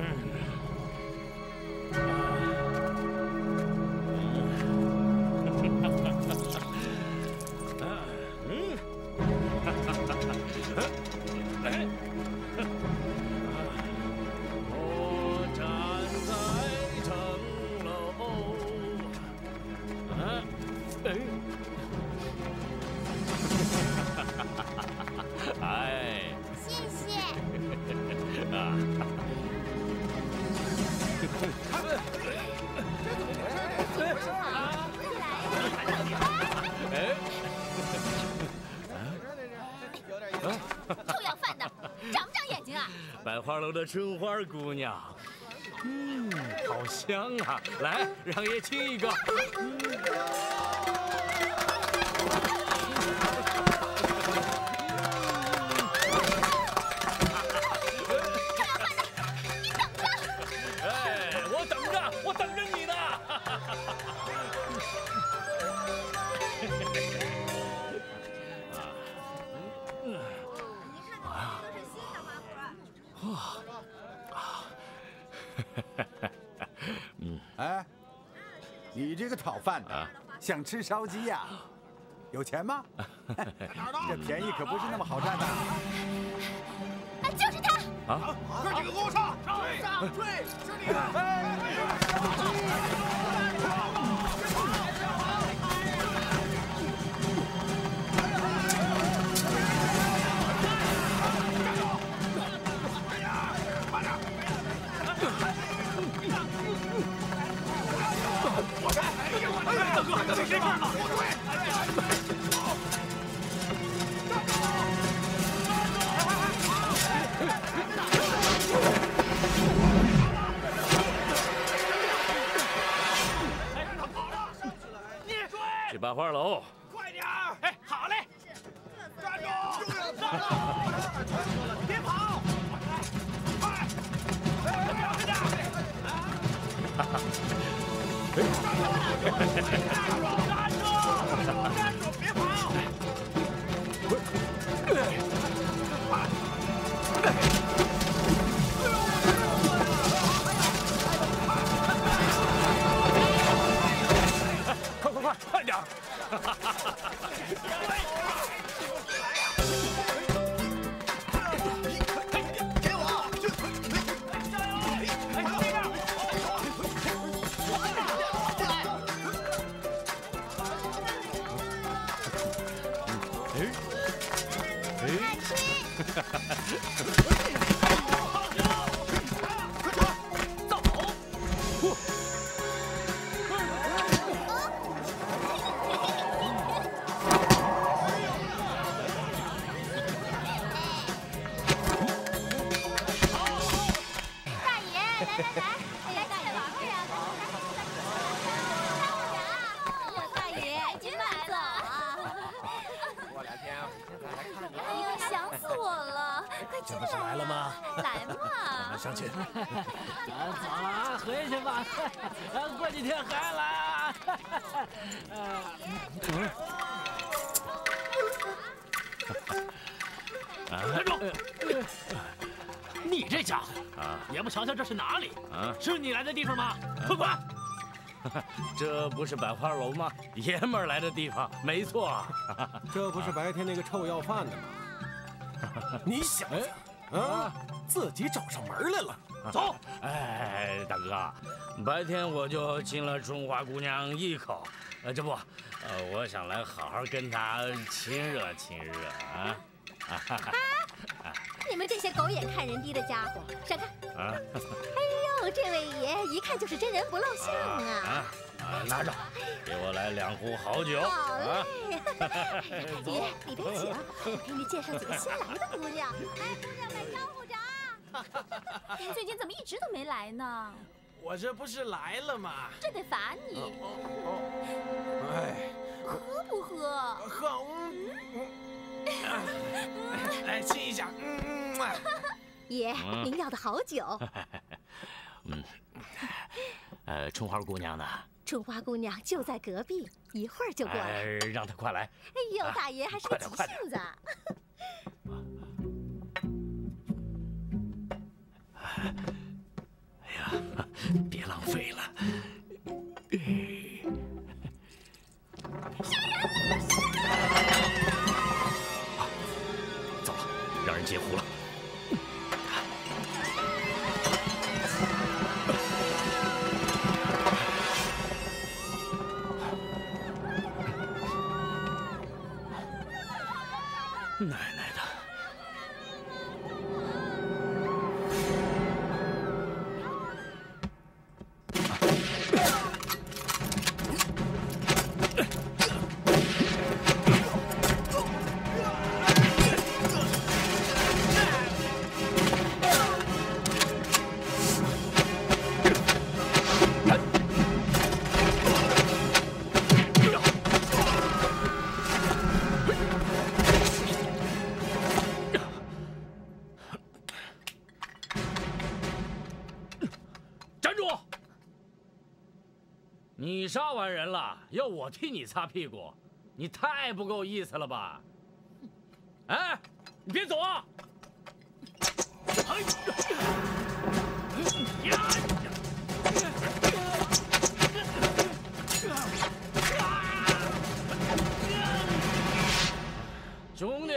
我百花楼的春花姑娘，嗯，好香啊！来，让爷亲一个。想吃烧鸡呀？有钱吗？这便宜可不是那么好占的。啊，就是他！啊，快几个给我上！追！追！是你！去百花楼。快点儿！哎，好嘞！站住！站住！别跑！快！快点！站不瞧瞧这是哪里？啊！是你来的地方吗？快滚！这不是百花楼吗？爷们儿来的地方，没错。这不是白天那个臭要饭的吗？你小子啊，自己找上门来了。走！哎，大哥，白天我就亲了春花姑娘一口，呃，这不，呃，我想来好好跟她亲热亲热啊。你们这些狗眼看人低的家伙，闪开！啊哎呦，这位爷一看就是真人不露相啊啊！啊！拿着，给我来两壶好酒好啊！嘞，爷 你别急啊，我给你介绍几个新来的姑娘。哎，姑娘们招呼着啊！您最近怎么一直都没来呢？我这不是来了吗？这得罚你，哎，喝不喝？喝，嗯，来亲一下，嗯嗯爷，您要的好酒。嗯，呃，春花姑娘呢？春花姑娘就在隔壁，一会儿就过来。让他快来。哎呦，大爷还是个急性子。哎呀，别浪费了。走了，让人截胡了。我替你擦屁股，你太不够意思了吧？哎，你别走啊！兄弟，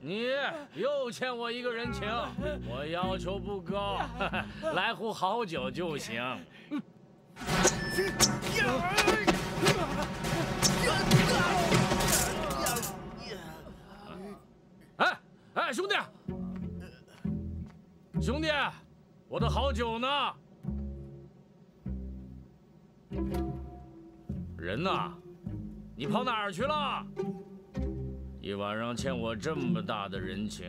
你又欠我一个人情，我要求不高，来壶好酒就行。哎哎，兄弟，兄弟，我的好酒呢？人呢？你跑哪儿去了？一晚上欠我这么大的人情，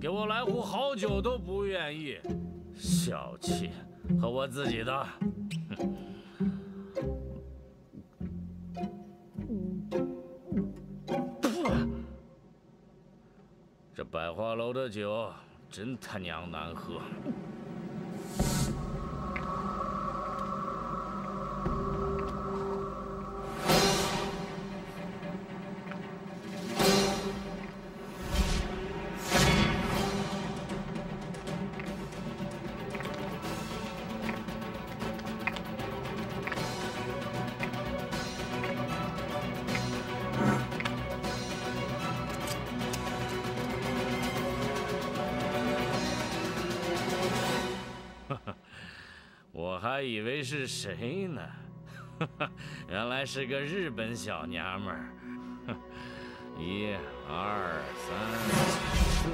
给我来壶好酒都不愿意，小气，喝我自己的。这百花楼的酒真他娘难喝。以为是谁呢，原来是个日本小娘们儿。一、二、三、四，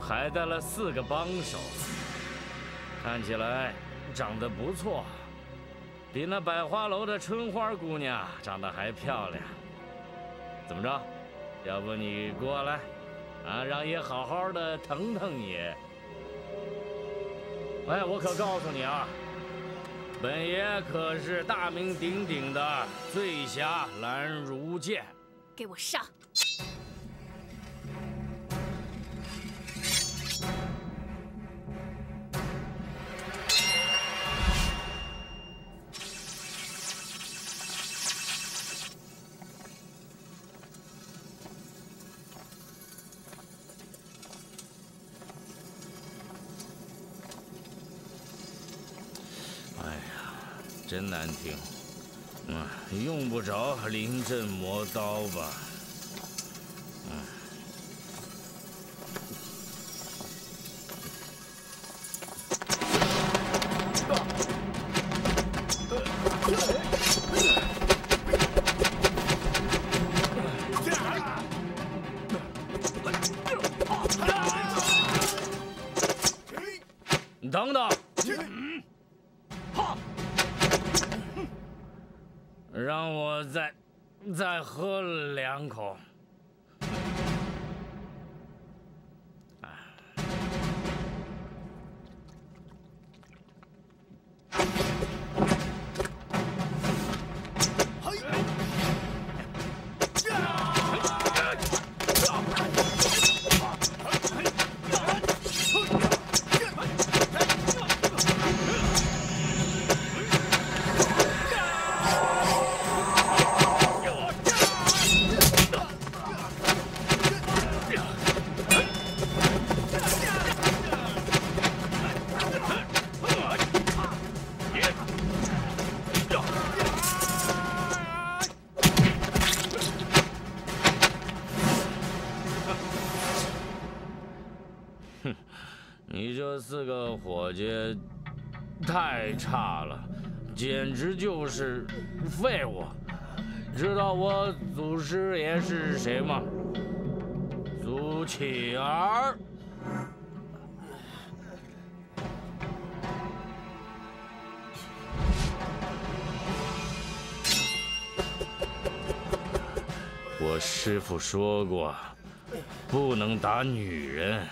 还带了四个帮手，看起来长得不错，比那百花楼的春花姑娘长得还漂亮。怎么着？要不你过来，啊，让爷好好的疼疼你。哎，我可告诉你啊，本爷可是大名鼎鼎的醉侠蓝如剑。给我上！用不着临阵磨刀吧？你这四个伙计太差了，简直就是废物。知道我祖师爷是谁吗？苏乞儿。我师傅说过，不能打女人。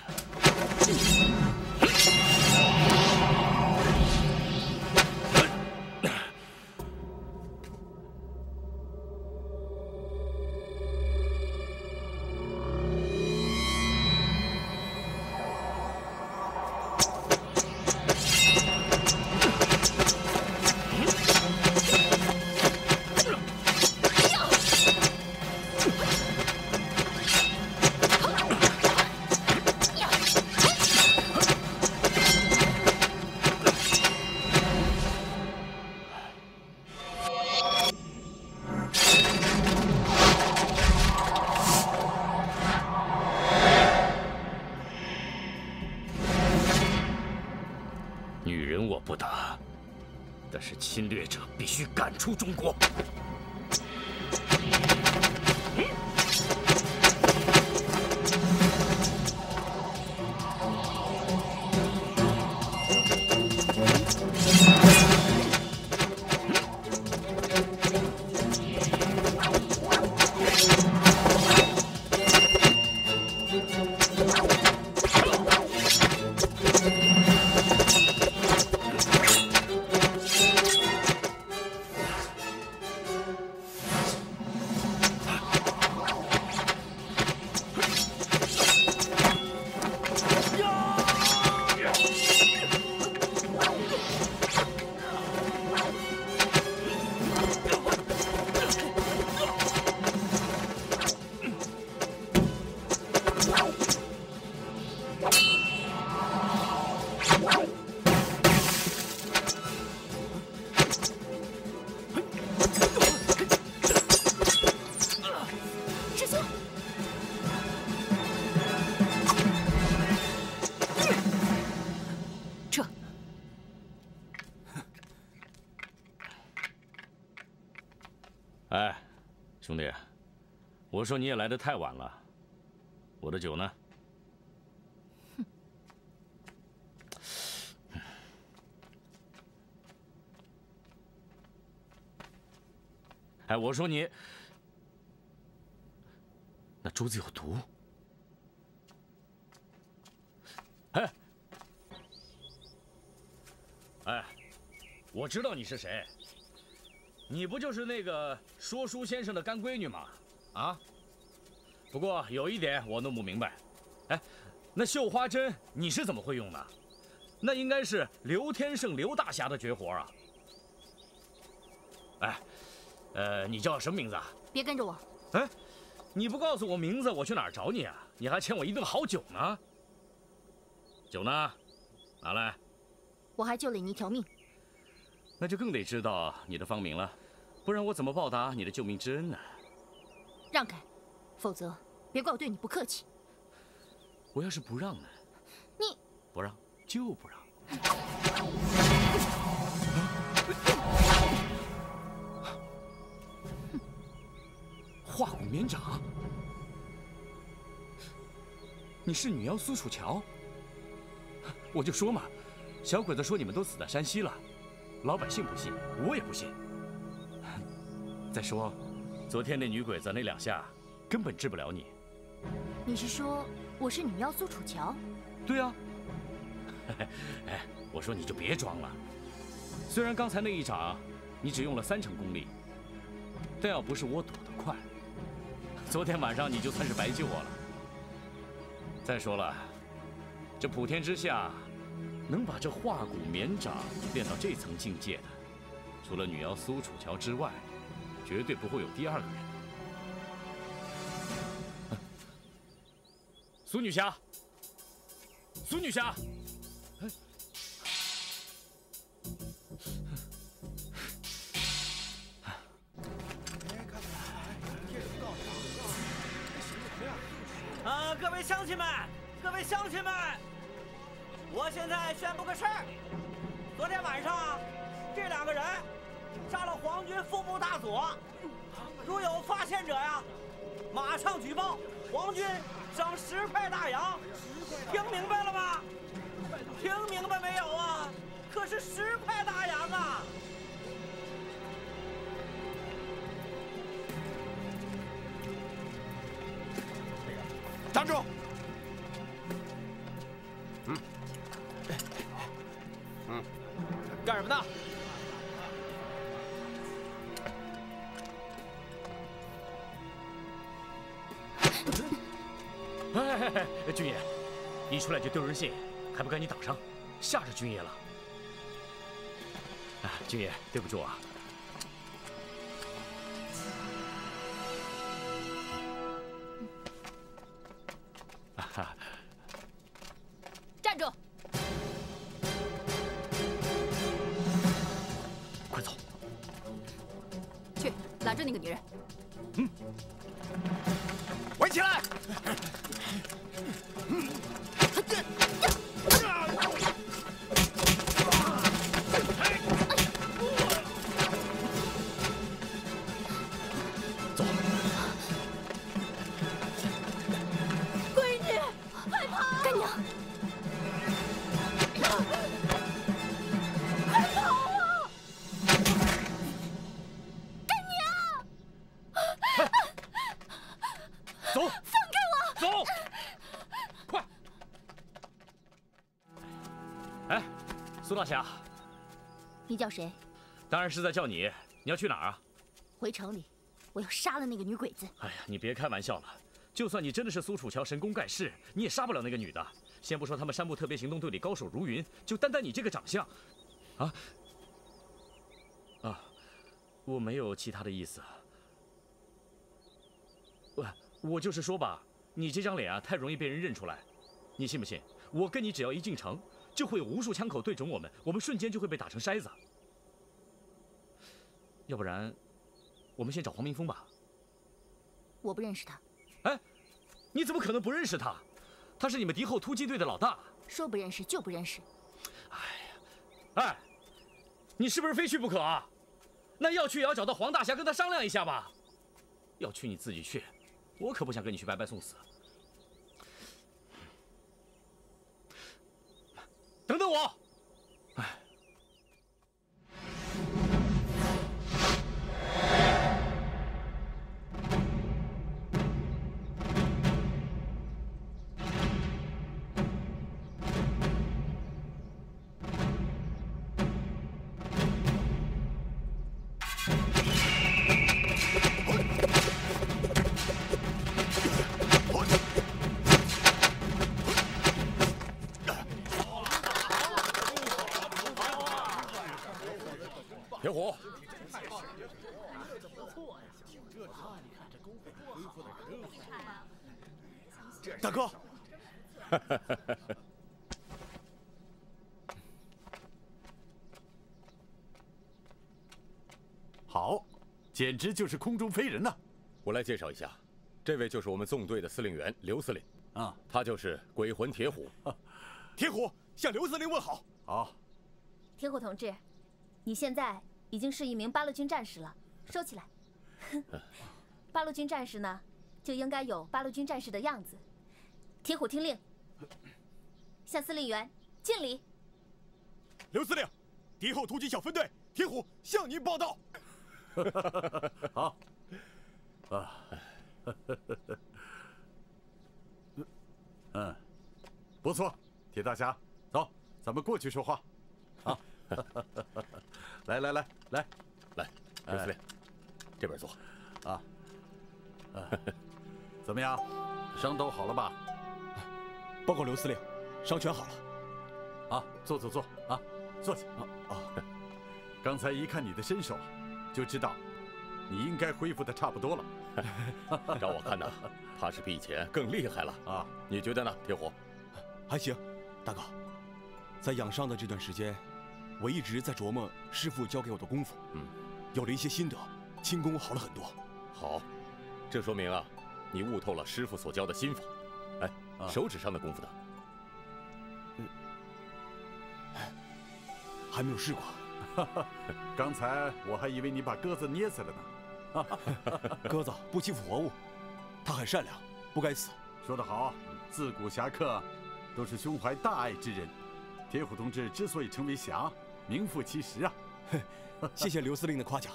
哎，兄弟我说你也来的太晚了，我的酒呢？哼！哎，我说你，那珠子有毒。哎，哎，我知道你是谁，你不就是那个说书先生的干闺女吗？啊！不过有一点我弄不明白，哎，那绣花针你是怎么会用的？那应该是刘天胜刘大侠的绝活啊！哎，呃，你叫什么名字啊？别跟着我！哎，你不告诉我名字，我去哪儿找你啊？你还欠我一顿好酒呢。酒呢？拿来。我还救了你一条命。那就更得知道你的芳名了，不然我怎么报答你的救命之恩呢？让开，否则别怪我对你不客气。我要是不让呢？你不让就不让。化骨绵掌，你是女妖苏楚乔？我就说嘛，小鬼子说你们都死在山西了，老百姓不信，我也不信。再说。昨天那女鬼子那两下，根本治不了你。你是说我是女妖苏楚乔？对啊。哎，我说你就别装了。虽然刚才那一掌，你只用了三成功力，但要不是我躲得快，昨天晚上你就算是白救我了。再说了，这普天之下，能把这化骨绵掌练到这层境界的，除了女妖苏楚乔之外。绝对不会有第二个人。苏女侠，苏女侠，啊！各位乡亲们，各位乡亲们，我现在宣布个事儿：昨天晚上，这两个人杀了皇军副部大佐，如有发现者呀，马上举报，皇军赏十块大洋。听明白了吗？听明白没有啊？可是十块大洋啊！站住嗯！干什么呢？军爷，一出来就丢人现眼，还不赶紧挡上，吓着军爷了。啊，军爷，对不住。啊叫谁？当然是在叫你。你要去哪儿啊？回城里，我要杀了那个女鬼子。哎呀，你别开玩笑了。就算你真的是苏楚乔神功盖世，你也杀不了那个女的。先不说他们山部特别行动队里高手如云，就单单你这个长相，啊啊，我没有其他的意思。我我就是说吧，你这张脸啊，太容易被人认出来。你信不信？我跟你只要一进城，就会有无数枪口对准我们，我们瞬间就会被打成筛子。要不然，我们先找黄明峰吧。我不认识他，哎，你怎么可能不认识他？他是你们敌后突击队的老大。说不认识就不认识。哎呀，哎，你是不是非去不可啊？那要去也要找到黄大侠跟他商量一下吧。要去你自己去，我可不想跟你去白白送死。等等我。大哥，好，简直就是空中飞人呐！我来介绍一下，这位就是我们纵队的司令员刘司令，啊，他就是鬼魂铁虎。铁虎向刘司令问好。好，铁虎同志，你现在已经是一名八路军战士了，收起来。八路军战士呢，就应该有八路军战士的样子。铁虎听令，向司令员敬礼。刘司令，敌后突击小分队铁虎向您报道。好，啊，嗯，不错，铁大侠，走，咱们过去说话。啊，来来来来，来，刘司令，这边坐。啊，啊，怎么样，伤都好了吧？报告刘司令，伤全好了。啊，坐坐坐啊，坐下。啊啊，刚才一看你的身手，就知道你应该恢复的差不多了。照我看呢，怕是比以前更厉害了啊！你觉得呢，铁虎？还行，大哥，在养伤的这段时间，我一直在琢磨师傅教给我的功夫，嗯，有了一些心得，轻功好了很多。好，这说明啊，你悟透了师傅所教的心法。哎，啊手指上的功夫呢？还没有试过。刚才我还以为你把鸽子捏死了呢。鸽子不欺负活物，它很善良，不该死。说得好，自古侠客都是胸怀大爱之人。铁虎同志之所以成为侠，名副其实啊。谢谢刘司令的夸奖。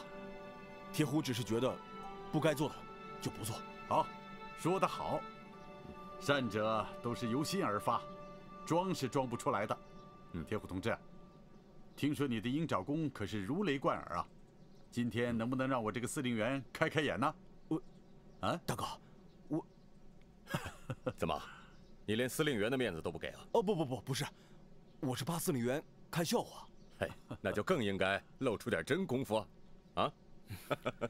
铁虎只是觉得不该做的就不做。好，说得好。善者都是由心而发，装是装不出来的。嗯，铁虎同志，听说你的鹰爪功可是如雷贯耳啊！今天能不能让我这个司令员开开眼呢？我，啊，大哥，我 怎么，你连司令员的面子都不给了？哦，不不不，不是，我是怕司令员看笑话。嘿，那就更应该露出点真功夫，啊！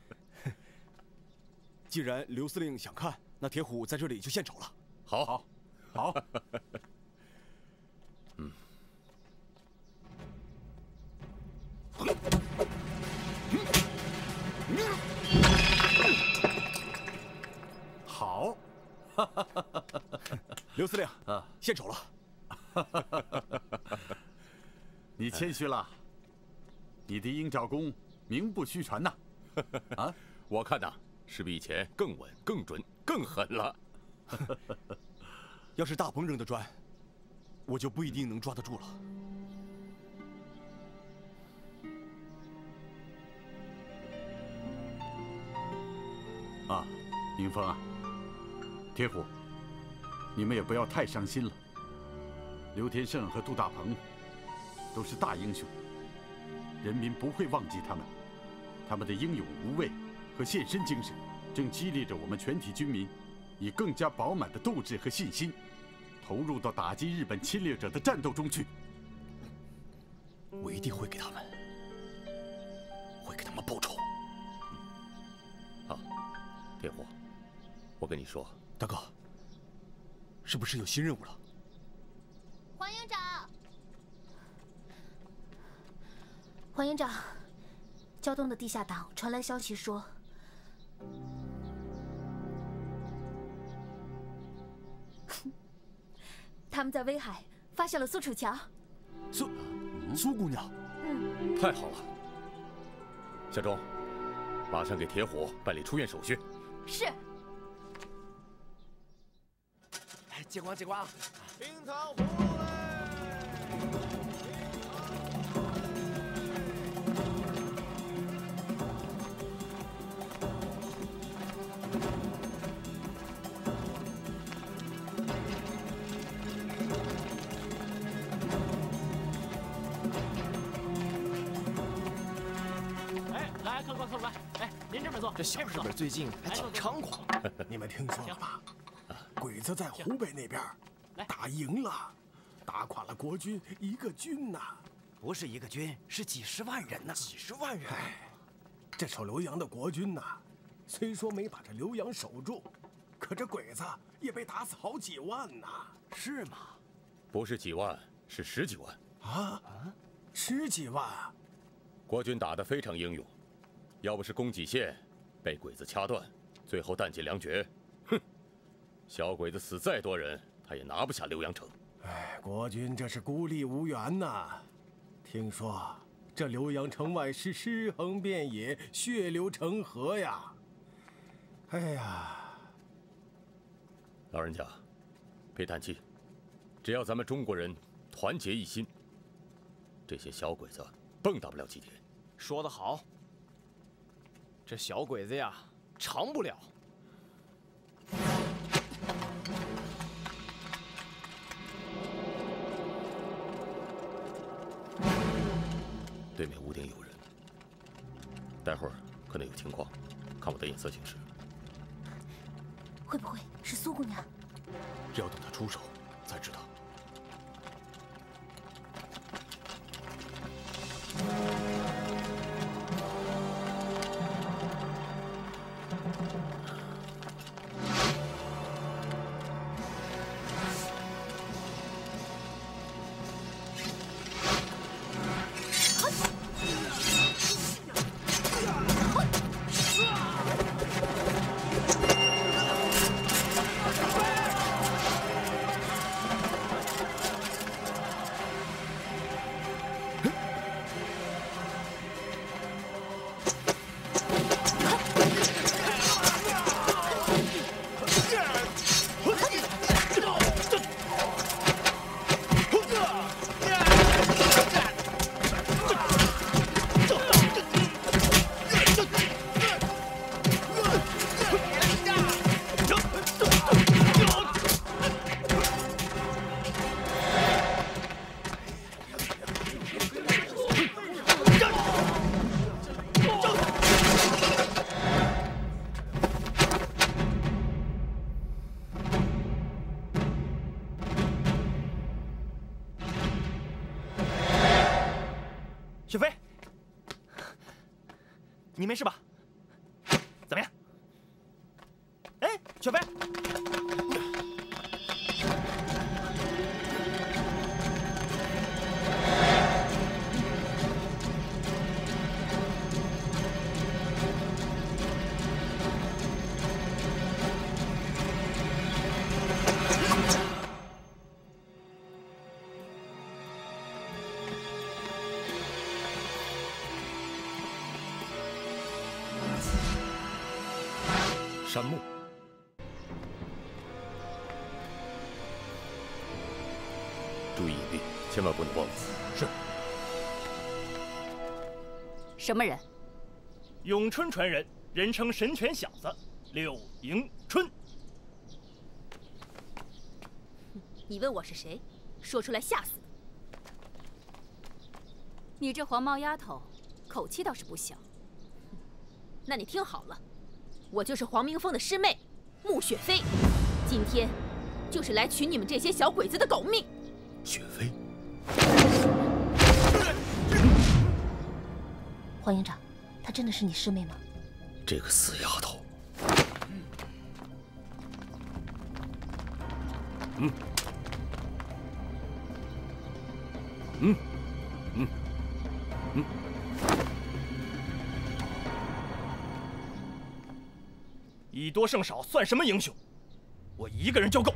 既然刘司令想看，那铁虎在这里就献丑了。好，好，好。嗯。好。刘司令啊，献丑了。你谦虚了。你的鹰爪功名不虚传呐。啊，我看呐，是比以前更稳、更准、更狠了。要是大鹏扔的砖，我就不一定能抓得住了。啊，明峰啊，铁虎，你们也不要太伤心了。刘天胜和杜大鹏都是大英雄，人民不会忘记他们。他们的英勇无畏和献身精神，正激励着我们全体军民。以更加饱满的斗志和信心，投入到打击日本侵略者的战斗中去。我一定会给他们，会给他们报仇。好，铁虎，我跟你说，大哥，是不是有新任务了？黄营长，黄营长，胶东的地下党传来消息说。他们在威海发现了苏楚乔，苏苏姑娘，嗯，太好了。小钟，马上给铁虎办理出院手续。是。哎，借光借光，冰糖葫芦嘞！这边坐。这小日本最近还挺猖狂，你们听说了吧？鬼子在湖北那边打赢了，打垮了国军一个军呐！不是一个军，是几十万人呐！几十万人！哎这守浏阳的国军呐，虽说没把这浏阳守住，可这鬼子也被打死好几万呐！是吗？不是几万，是十几万啊！十几万！国军打得非常英勇，要不是供给线。被鬼子掐断，最后弹尽粮绝。哼，小鬼子死再多人，他也拿不下浏阳城。哎，国军这是孤立无援呐！听说这浏阳城外是尸横遍野，血流成河呀！哎呀，老人家，别叹气，只要咱们中国人团结一心，这些小鬼子蹦跶不了几天。说得好。这小鬼子呀，长不了。对面屋顶有人，待会儿可能有情况，看我的眼色行事。会不会是苏姑娘？只要等她出手，才知道。什么人？咏春传人，人称神拳小子，柳迎春。你问我是谁？说出来吓死你！你这黄毛丫头，口气倒是不小。那你听好了。我就是黄明峰的师妹，穆雪飞，今天就是来取你们这些小鬼子的狗命。雪飞，黄营长，她真的是你师妹吗？这个死丫头。嗯，嗯，嗯，嗯。以多胜少算什么英雄？我一个人就够。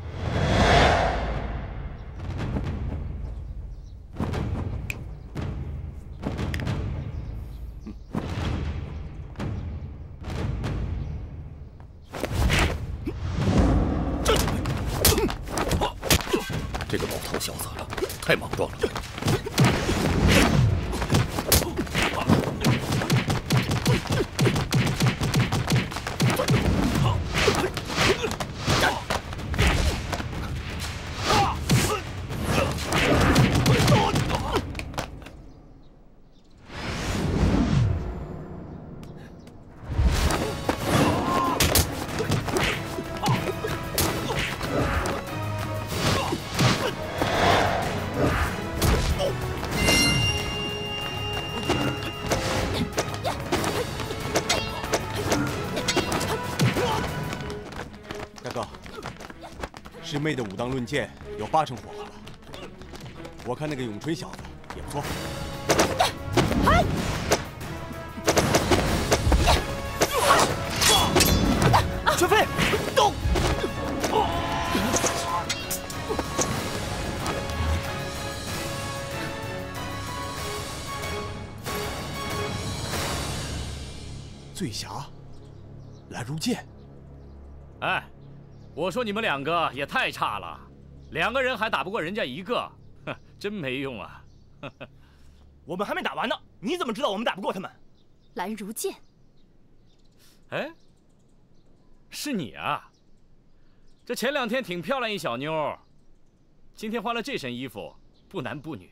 妹的武当论剑有八成火候了，我看那个咏春小子也不错。我说你们两个也太差了，两个人还打不过人家一个，哼，真没用啊！我们还没打完呢，你怎么知道我们打不过他们？蓝如剑，哎，是你啊！这前两天挺漂亮一小妞，今天换了这身衣服，不男不女，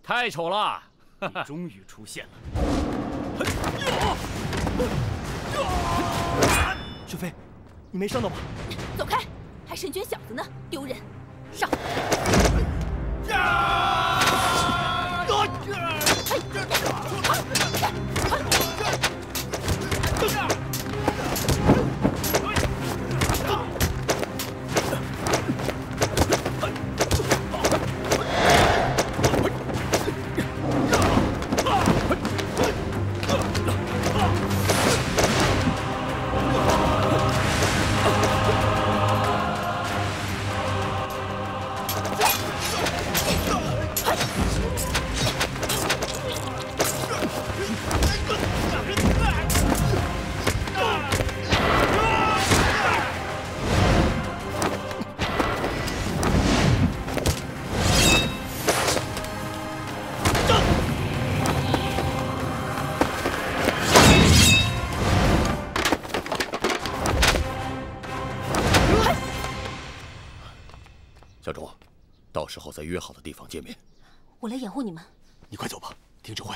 太丑了！你终于出现了，雪飞，你没伤到吧？走开，还神犬小子呢，丢人！上！时在约好的地方见面。我来掩护你们。你快走吧，听指挥。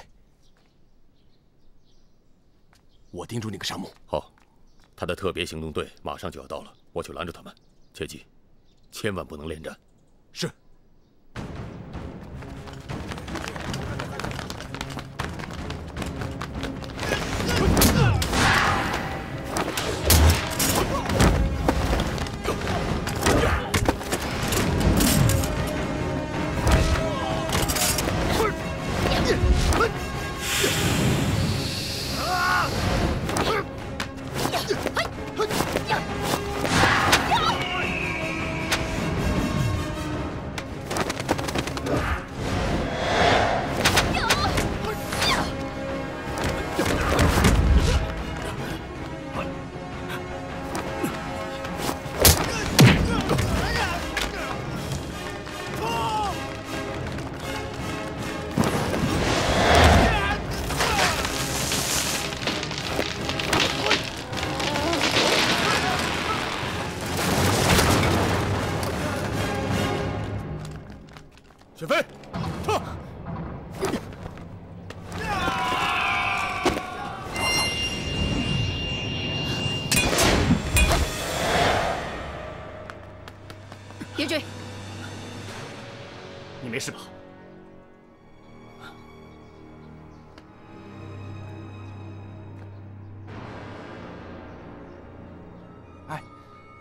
我盯住那个沙漠。好，他的特别行动队马上就要到了，我去拦住他们。切记，千万不能恋战。是。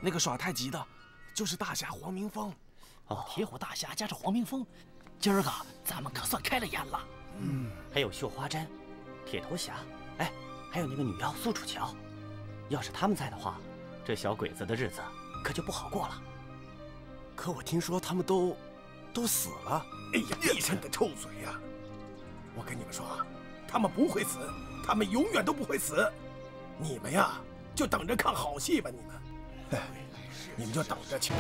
那个耍太极的，就是大侠黄明峰。哦，铁虎大侠加上黄明峰，今儿个咱们可算开了眼了。嗯，还有绣花针、铁头侠，哎，还有那个女妖苏楚乔，要是他们在的话，这小鬼子的日子可就不好过了。可我听说他们都都死了。哎呀，你真的臭嘴呀！我跟你们说，他们不会死，他们永远都不会死。你们呀，就等着看好戏吧，你们。哎，你们就等着去。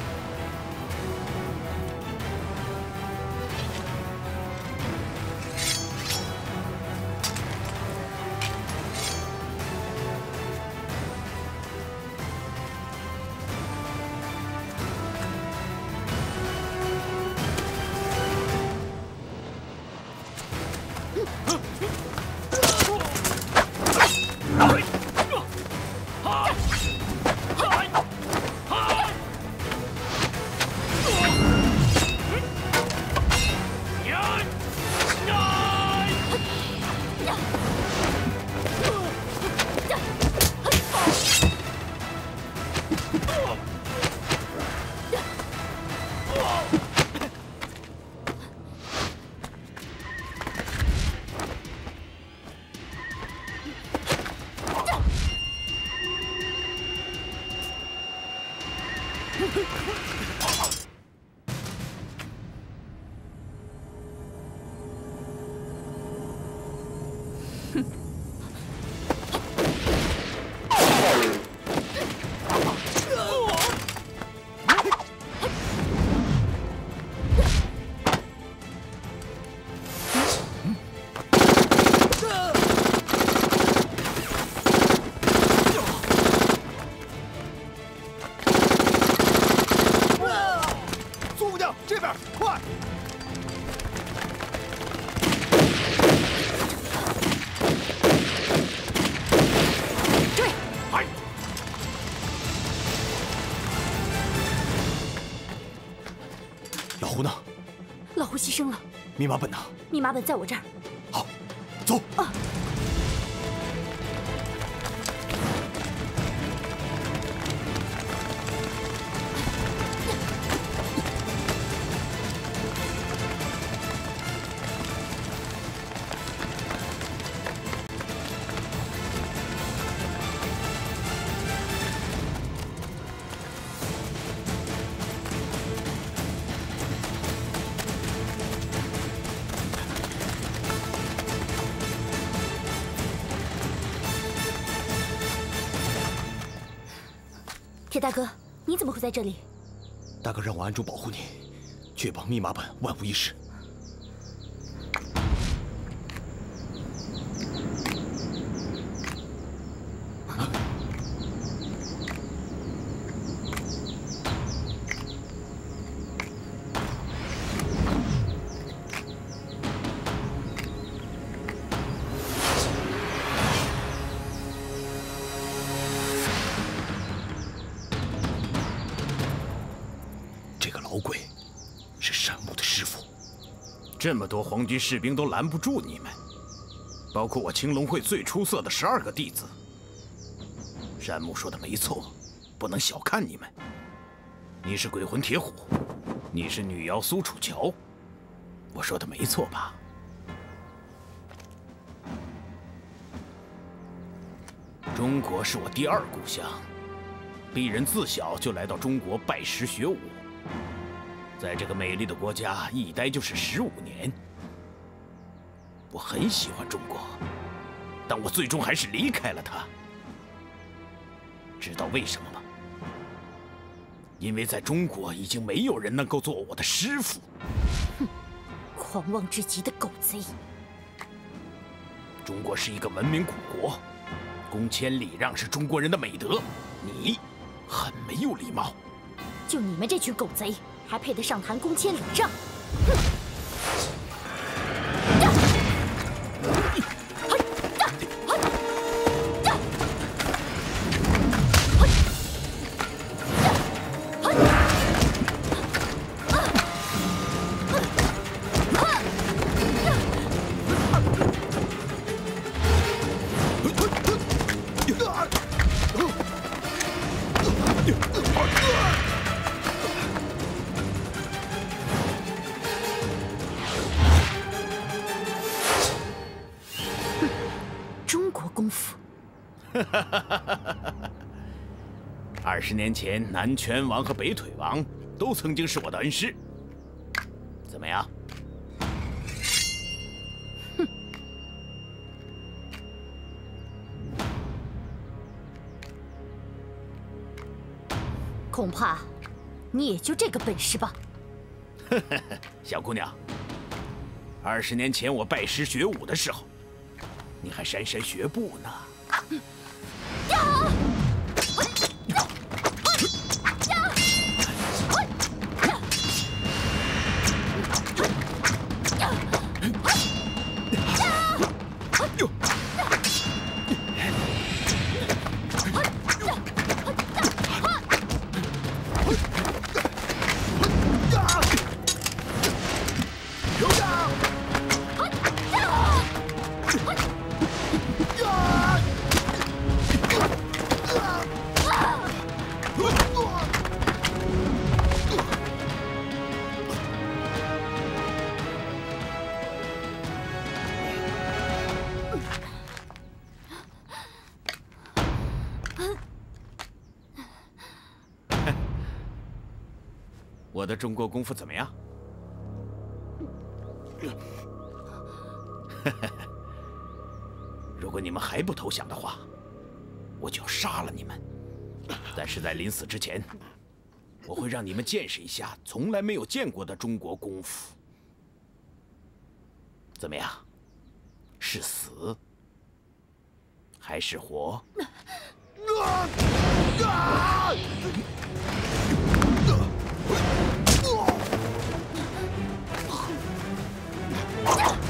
密码本呢？密码本在我这儿。在这里？大哥让我暗中保护你，确保密码本万无一失。师傅。这么多皇军士兵都拦不住你们，包括我青龙会最出色的十二个弟子。山木说的没错，不能小看你们。你是鬼魂铁虎，你是女妖苏楚乔，我说的没错吧？中国是我第二故乡，鄙人自小就来到中国拜师学武。在这个美丽的国家一待就是十五年，我很喜欢中国，但我最终还是离开了它。知道为什么吗？因为在中国已经没有人能够做我的师傅。哼狂妄至极的狗贼！中国是一个文明古国，公谦礼让是中国人的美德。你很没有礼貌。就你们这群狗贼，还配得上谈恭谦礼让？哼！十年前，南拳王和北腿王都曾经是我的恩师。怎么样？哼恐怕你也就这个本事吧。小姑娘，二十年前我拜师学武的时候，你还姗姗学步呢。中国功夫怎么样？如果你们还不投降的话，我就要杀了你们。但是在临死之前，我会让你们见识一下从来没有见过的中国功夫。怎么样？是死还是活？Yeah!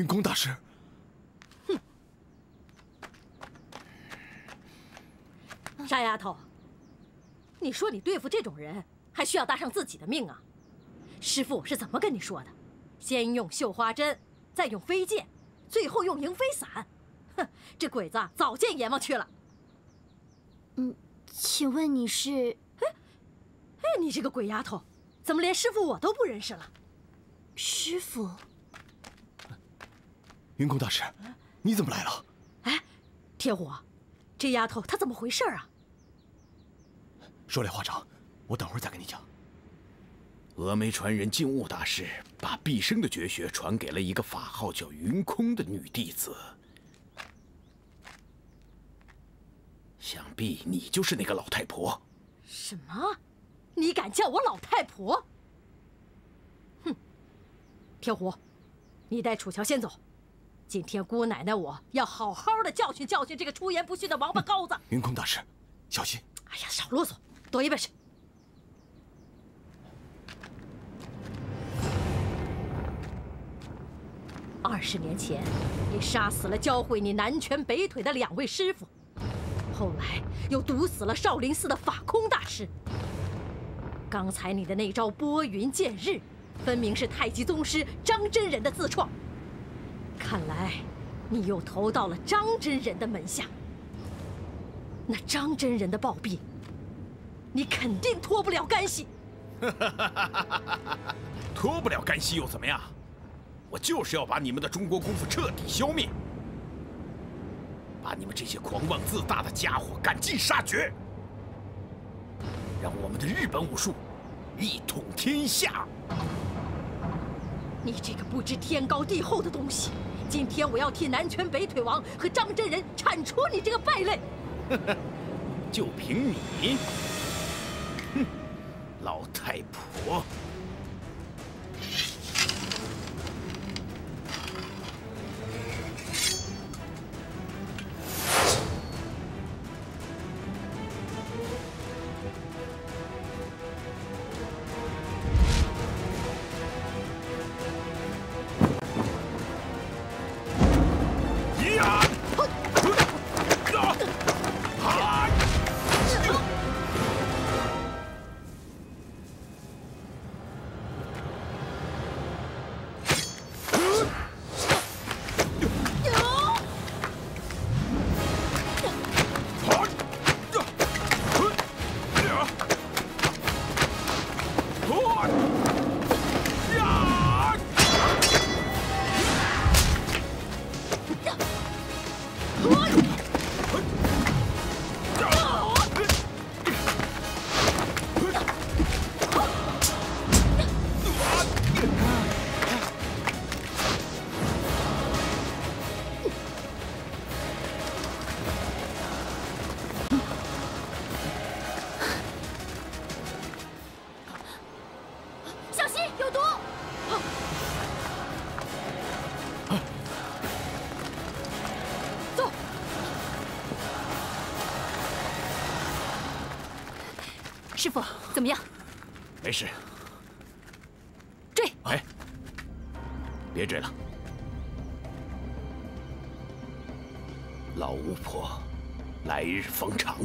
云空大师，哼傻丫头，你说你对付这种人，还需要搭上自己的命啊？师傅是怎么跟你说的？先用绣花针，再用飞剑，最后用迎飞伞。哼，这鬼子早见阎王去了。嗯，请问你是？哎，哎，你这个鬼丫头，怎么连师傅我都不认识了？师傅。云空大师，你怎么来了？哎，铁虎，这丫头她怎么回事啊？说来话长，我等会儿再跟你讲。峨眉传人静悟大师把毕生的绝学传给了一个法号叫云空的女弟子，想必你就是那个老太婆。什么？你敢叫我老太婆？哼！铁虎，你带楚乔先走。今天姑奶奶我要好好的教训教训这个出言不逊的王八羔子。云空大师，小心！哎呀，少啰嗦，躲一边去。二十年前，你杀死了教会你南拳北腿的两位师傅，后来又毒死了少林寺的法空大师。刚才你的那招拨云见日，分明是太极宗师张真人的自创。看来，你又投到了张真人的门下。那张真人的暴毙，你肯定脱不了干系。脱不了干系又怎么样？我就是要把你们的中国功夫彻底消灭，把你们这些狂妄自大的家伙赶尽杀绝，让我们的日本武术一统天下。你这个不知天高地厚的东西！今天我要替南拳北腿王和张真人铲除你这个败类！就凭你，哼，老太婆！师傅，怎么样？没事。追。哎。别追了。老巫婆，来日方长。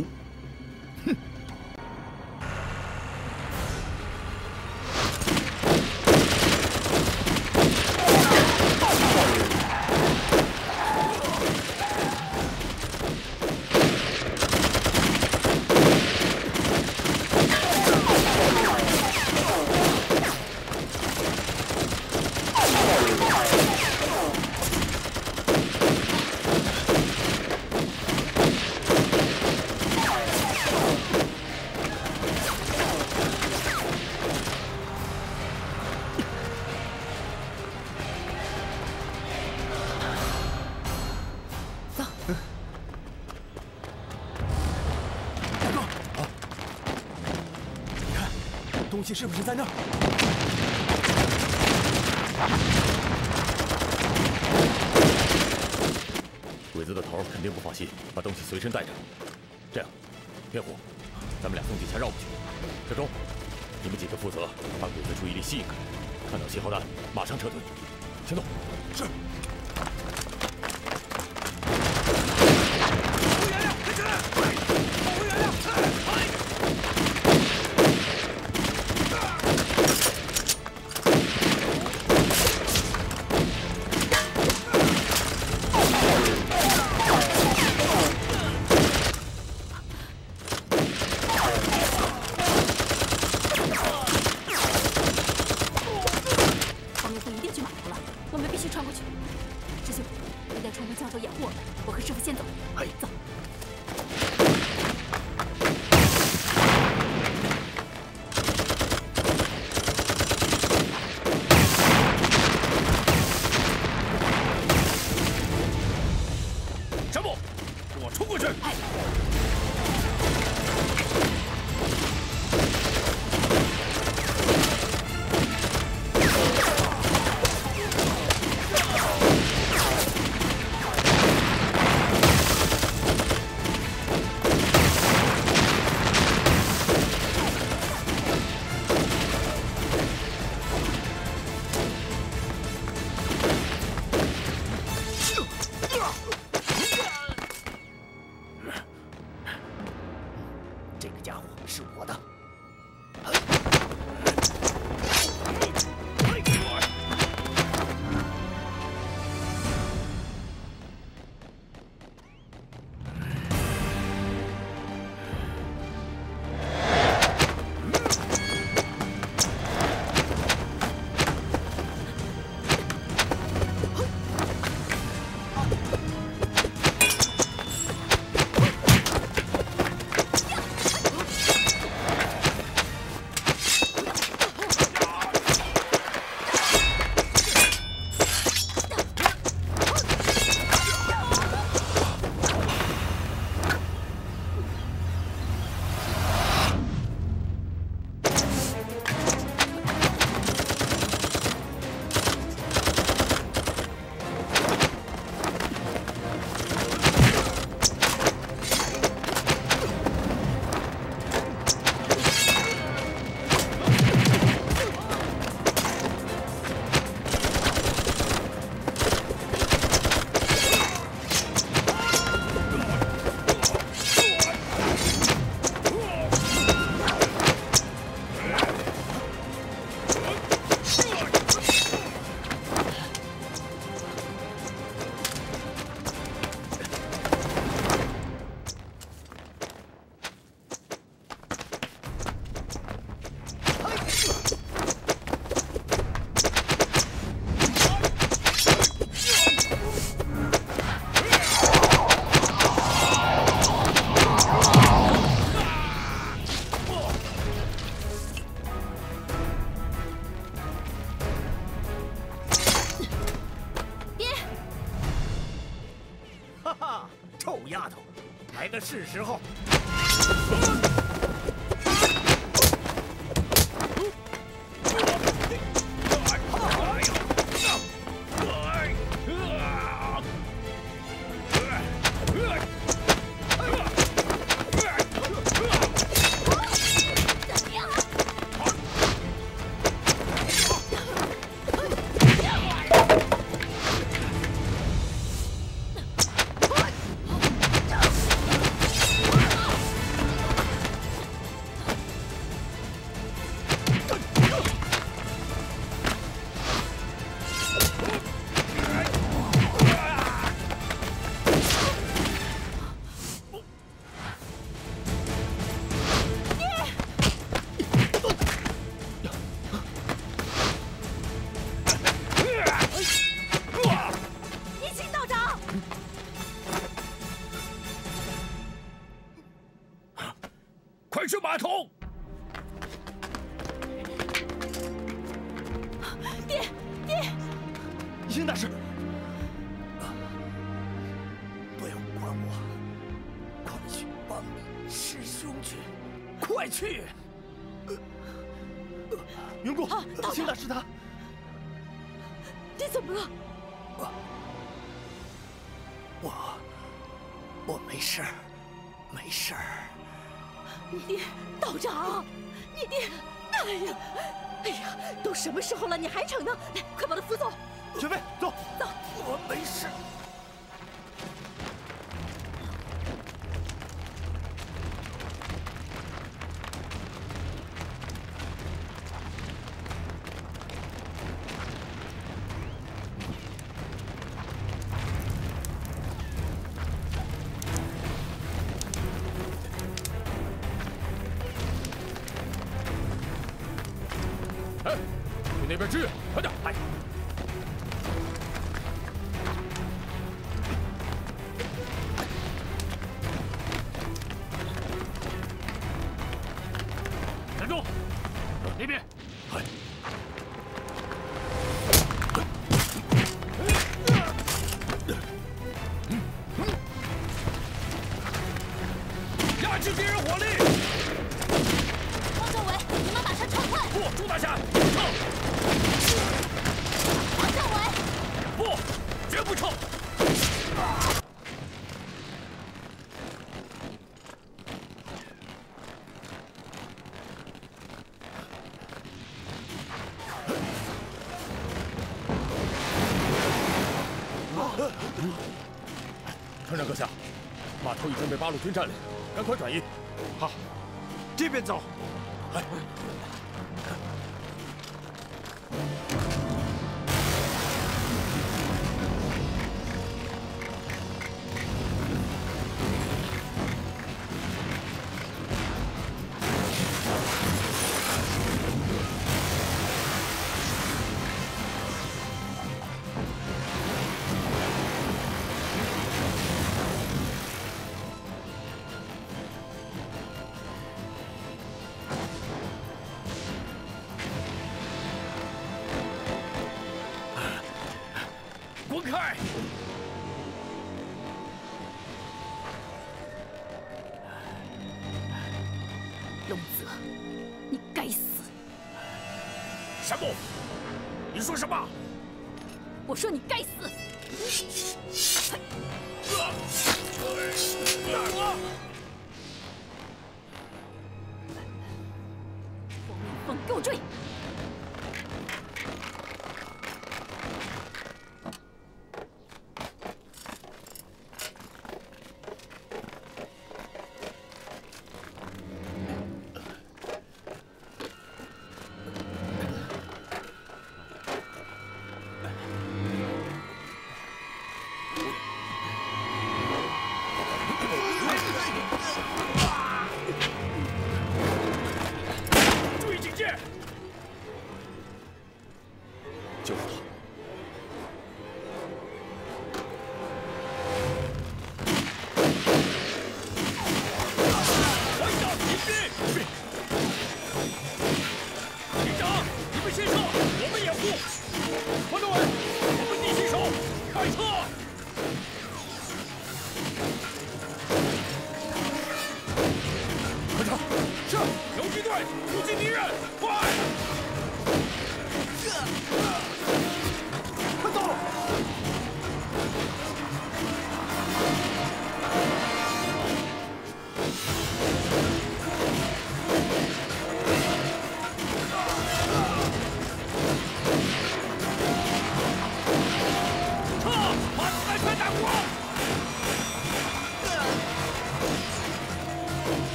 这边追首长阁下，码头已经被八路军占领，赶快转移。好，这边走。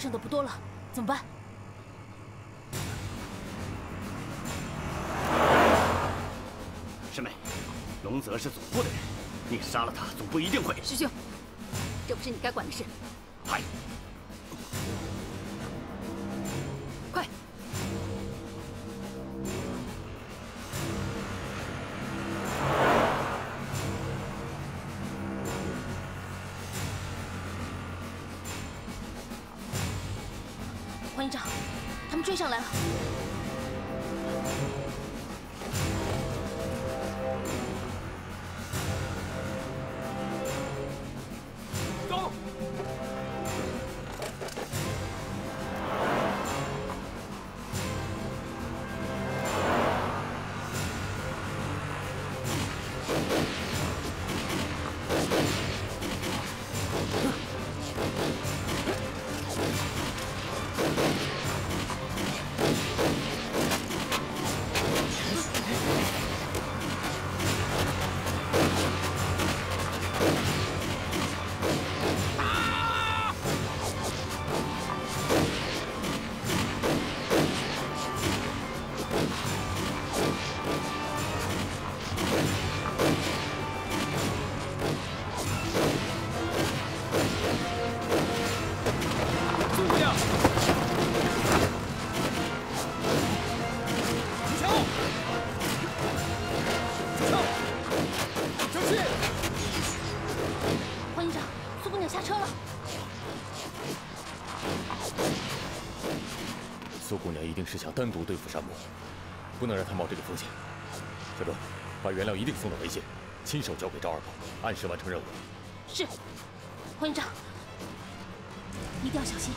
剩的不多了，怎么办？师妹，龙泽是总部的人，你杀了他，总部一定会。师兄，这不是你该管的事。苏姑娘一定是想单独对付山木，不能让她冒这个风险。小周，把原料一定送到梅县，亲手交给赵二宝，按时完成任务。是，黄营长，一定要小心。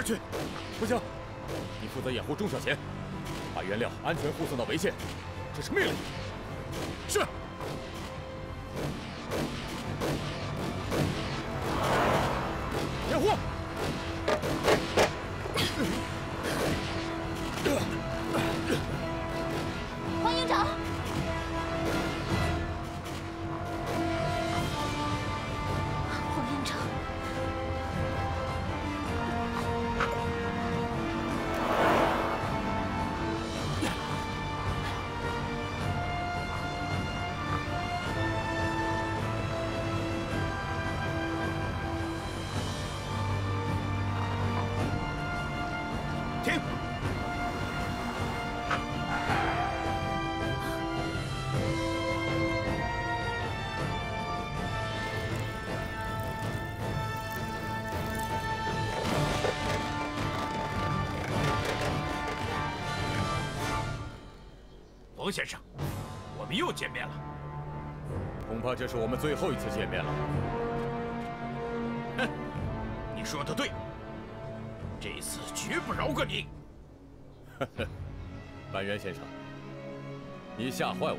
快去。不行，你负责掩护钟小贤，把原料安全护送到潍县，这是命令。是。是我们最后一次见面了。哼，你说的对，这次绝不饶过你。呵呵，板垣先生，你吓坏我了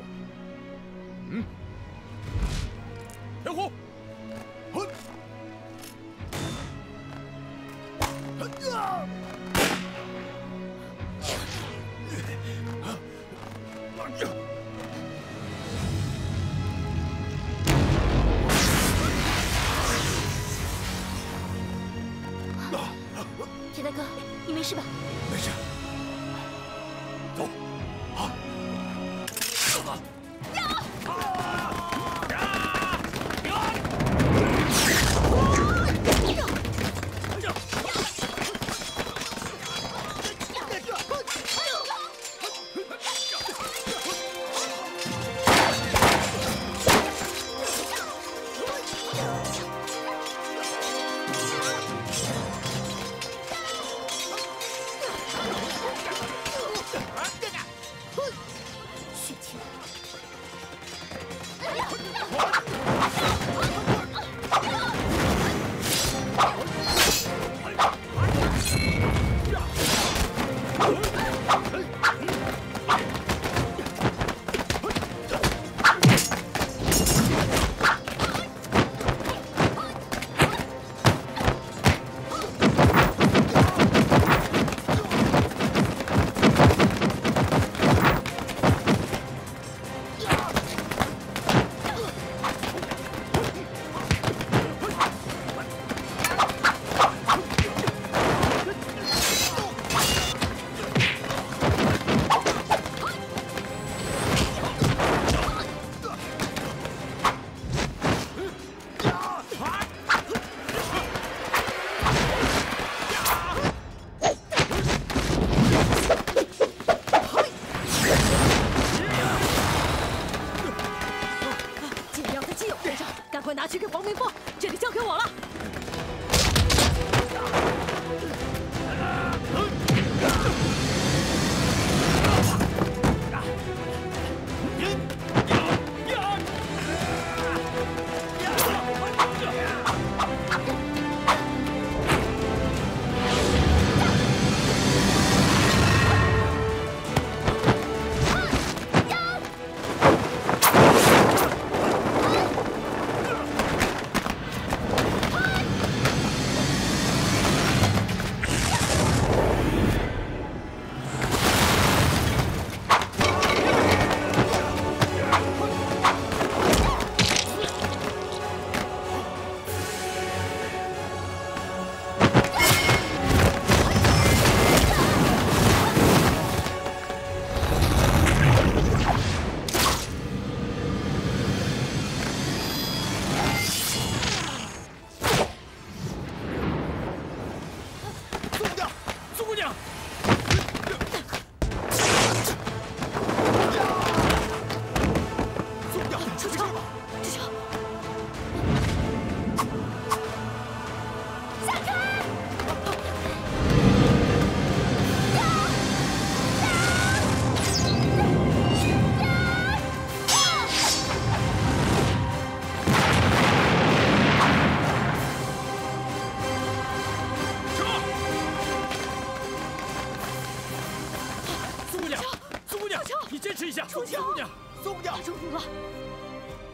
松姑娘，打中毒了，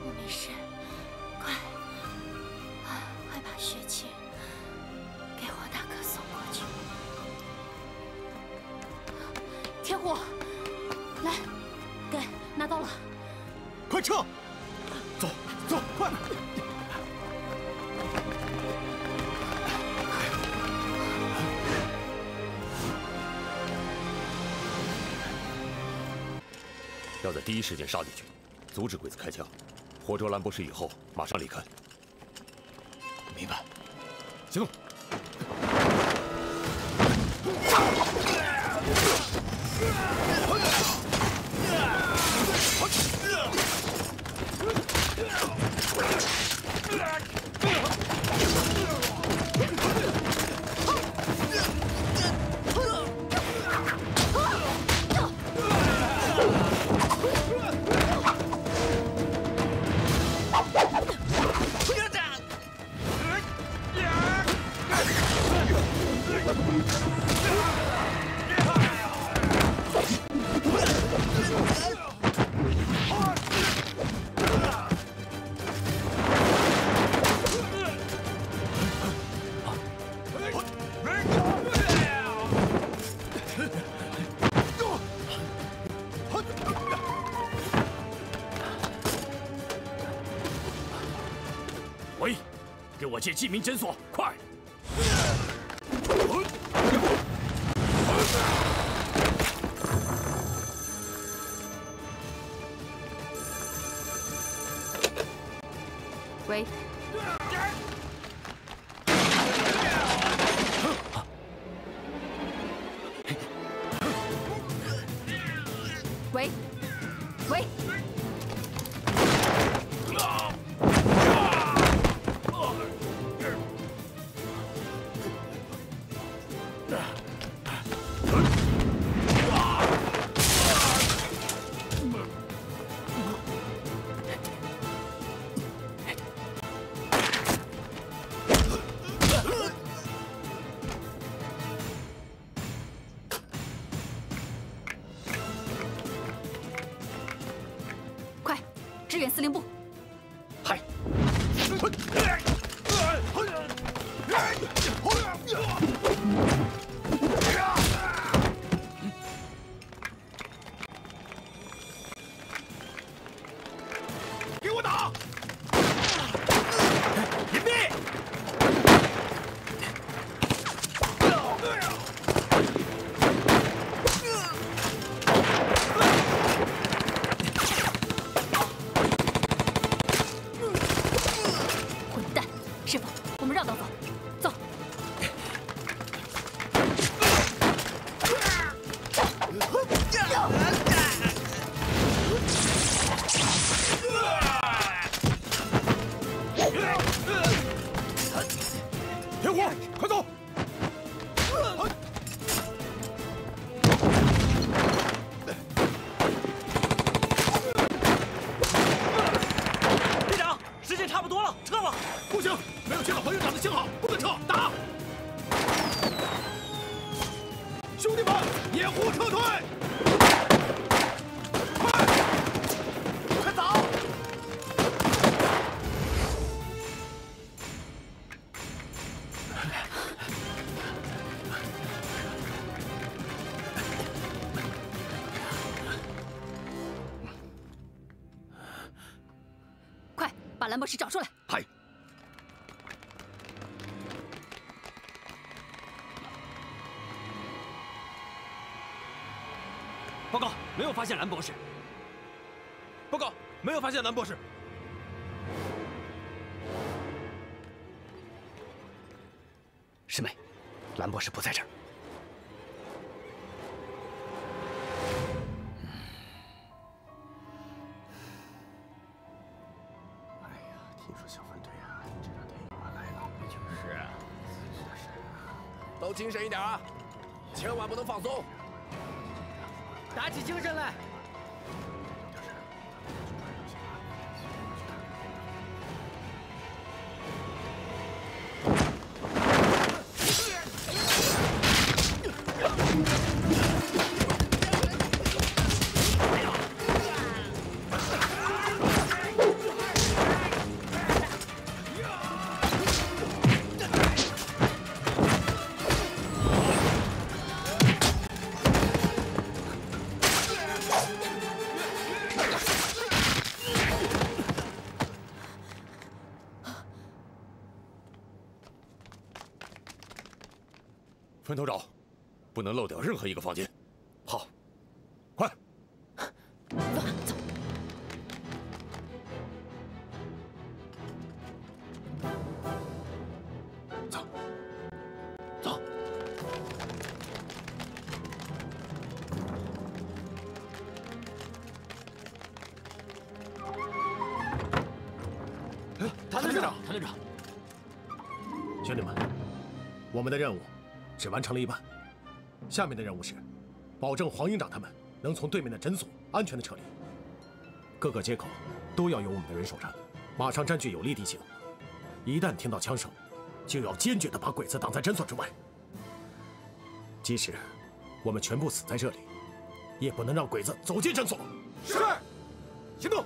我没事，快，快把血清给我大哥送过去。天虎，来，给拿到了，快撤！第一时间杀进去，阻止鬼子开枪。活捉蓝博士以后，马上离开。我借鸡鸣诊所，博士找出来！嗨。报告，没有发现蓝博士。报告，没有发现蓝博士。分头找，不能漏掉任何一个房间。只完成了一半，下面的任务是保证黄营长他们能从对面的诊所安全的撤离。各个街口都要有我们的人守着，马上占据有利地形。一旦听到枪声，就要坚决的把鬼子挡在诊所之外。即使我们全部死在这里，也不能让鬼子走进诊所。是，行动，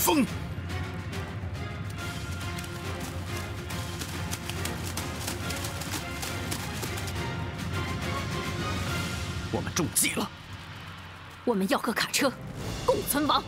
风，我们中计了！我们要个卡车，共存亡。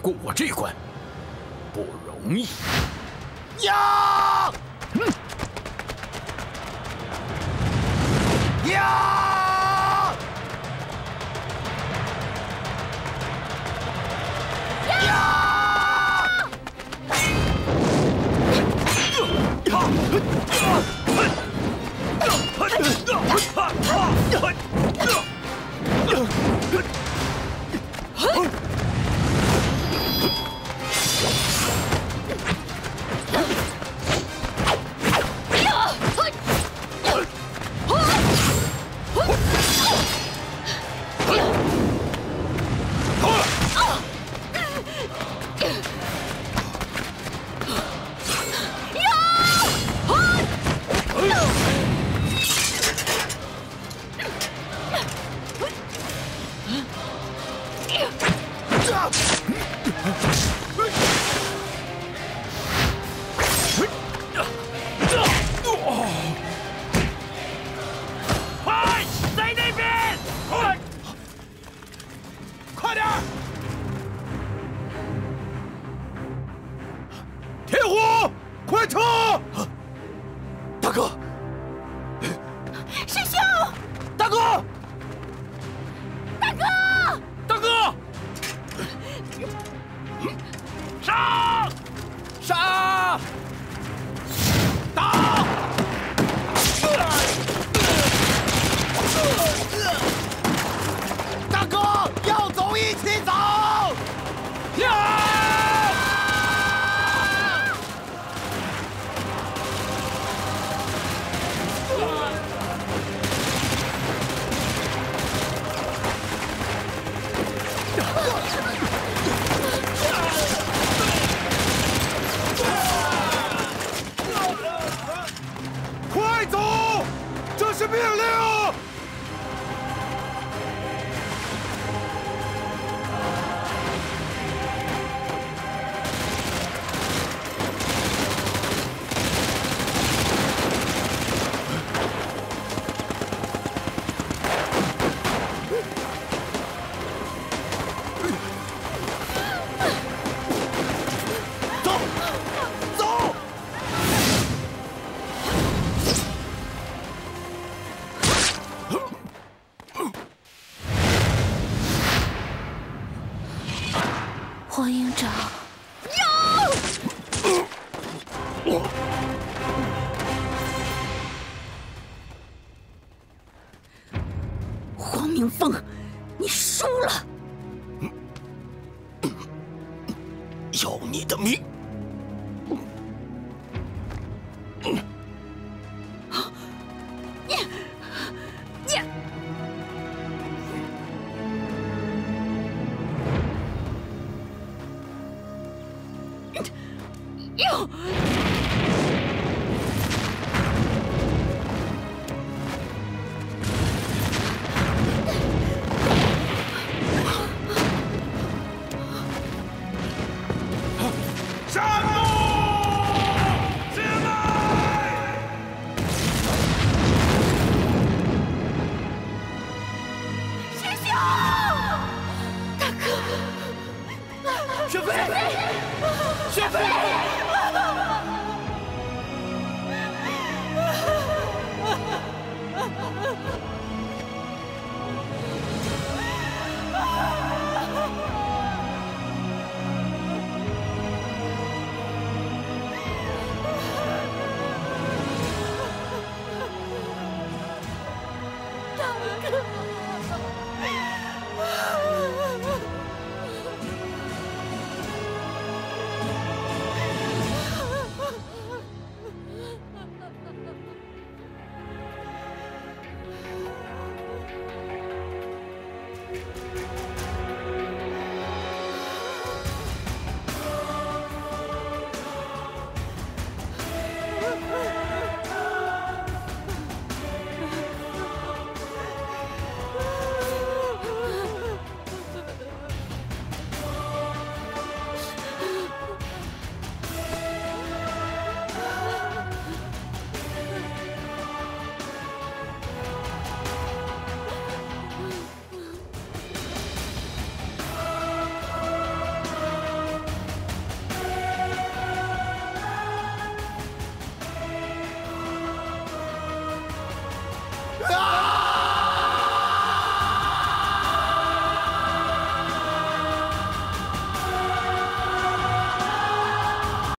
过我这黄营长！哟！黄明峰。